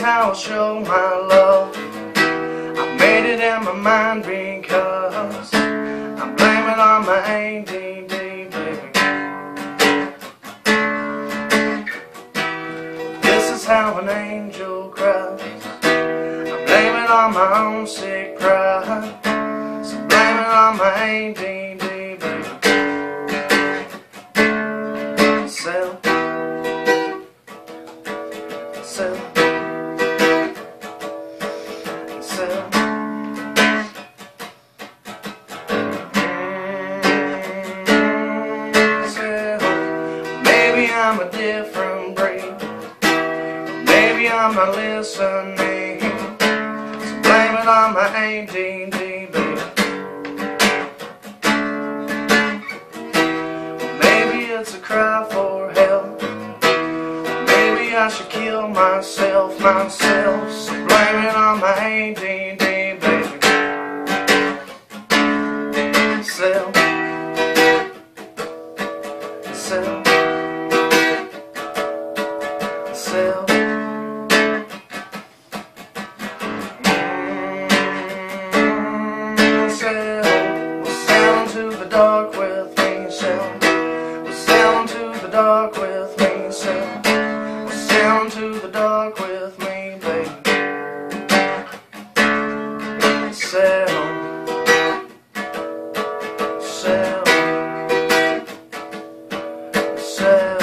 how I show my love. I made it in my mind because I'm blaming on my ADD, baby. This is how an angel cries. I blame it on my own sick pride. So blame it on my ADD, baby. So, so, so. Maybe I'm a different breed. Maybe I'm not listening. So blame it on my ADD, baby. Maybe it's a cry for I should kill myself, myself. So blame it on my ADD, baby. Self. Self. Self. Mm-hmm. Sail, sail into the dark with me, sail. Sail into the dark with Sail, sail, sail.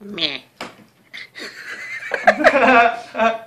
Meh.